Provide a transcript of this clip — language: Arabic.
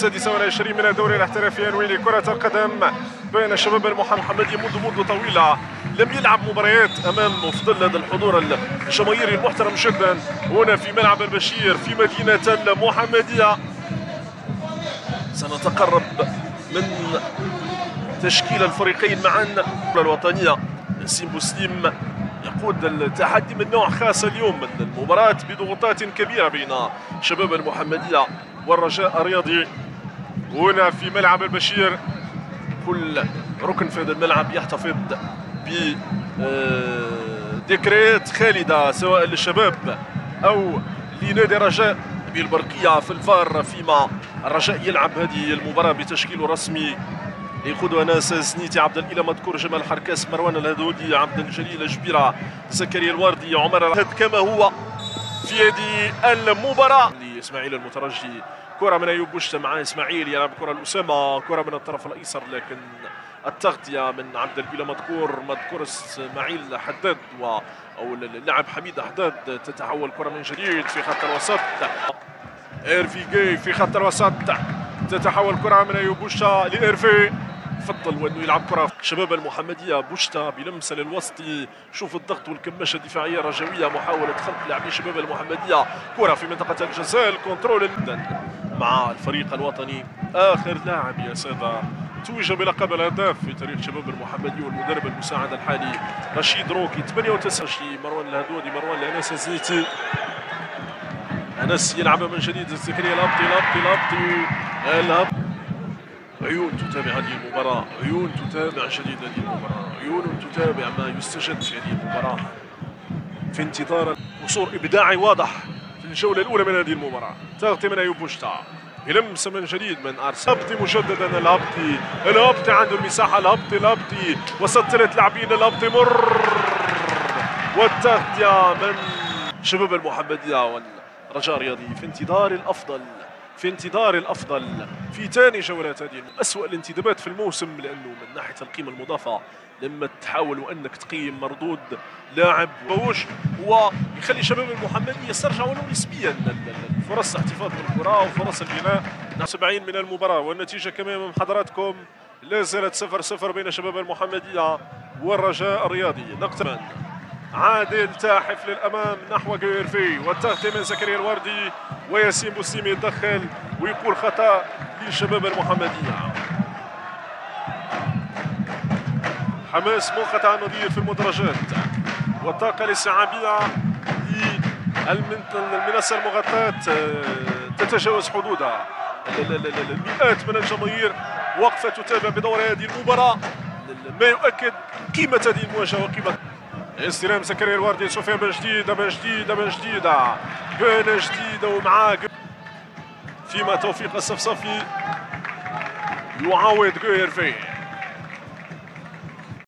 السادسة والعشرين من الدوري الاحترافي الويلي كرة القدم بين الشباب المحمدي منذ منذ طويلة لم يلعب مباريات أمام في ظل هذا الحضور الجماهيري المحترم جدا. هنا في ملعب البشير في مدينة المحمدية. سنتقرب من تشكيل الفريقين معا. الوطنية نسيم بوسليم يقود التحدي من نوع خاص اليوم المباراة بضغوطات كبيرة بين شباب المحمدية والرجاء الرياضي. هنا في ملعب البشير. كل ركن في هذا الملعب يحتفظ ب ذكريات خالدة سواء للشباب أو لنادي الرجاء بالبرقية في الفار فيما الرجاء يلعب هذه المباراة بتشكيله الرسمي يقودها ناس زنيتي عبد الإله مذكور جمال حركاس مروان الهدودي عبد الجليل جبيرة زكريا الوردي عمر الهد كما هو في هذه المباراة. لإسماعيل المترجي كرة من أيوب بوشتا مع اسماعيل يلعب كرة لاسامه كرة من الطرف الأيسر لكن التغطية من عبد الاله مذكور مذكور إسماعيل حداد و أو اللاعب حميد حداد تتحول كرة من جديد في خط الوسط. إيرفي جاي في خط الوسط تتحول كرة من أيوب بوشتا لإيرفي. فضل وإنه يلعب كرة. شباب المحمدية بوشتا بلمسة للوسطي شوف الضغط والكماشة الدفاعية الرجوية محاولة خلق لاعبي شباب المحمدية. كرة في منطقة الجزاء ال control. مع الفريق الوطني. آخر لاعب يا ساده توج بلقب الهداف في تاريخ شباب المحمدي والمدرب المساعد الحالي رشيد روكي. 98 مروان الهدودي مروان لأنس الزيتي أنس يلعب من جديد. زكريا لابطي لابطي لابطي الهب عيون تتابع هذه المباراة. عيون تتابع شديد هذه المباراة. عيون تتابع ما يستجد في هذه المباراة. في انتظار وصول إبداعي واضح في الجولة الأولى من هذه المباراة. تغطي من أيوب بوشتا. يلمس من جديد من ارسنال الهبطي مجددا الهبطي الهبطي عنده المساحه الهبطي الهبطي وسط ثلاث لاعبين الهبطي مر. والتغطيه من؟ شباب المحمديه والرجاء الرياضي في انتظار الأفضل في انتظار الأفضل. في ثاني جولات هذه اسوء الانتدابات في الموسم لأنه من ناحية القيمة المضافة لما تحاول انك تقيم مردود لاعب بوش هو يخلي شباب المحمدي يسترجع ولو نسبيا. فرص احتفاظ بالكرة وفرص البناء 70 من المباراة والنتيجة كما من حضراتكم لا زالت 0 0 بين شباب المحمدية والرجاء الرياضي. نقطة عادل تاحف للأمام نحو جيرفي والتغطيه من زكريا الوردي وياسين بوسيم يتدخل ويقول خطأ. للشباب المحمدية. حماس منقطع النظير في المدرجات والطاقة الاستيعابية للمنصه المغطاة تتجاوز حدودها المئات من الجماهير وقفة تتابع بدور هذه المباراة. ما يؤكد قيمة هذه المواجهة وقيمة استلام زكريا الوردي سفيان بن جديدة بن جديدة بن جديدة بن جديدة ومعاه فيما توفيق الصفصفي يعاود غير فيه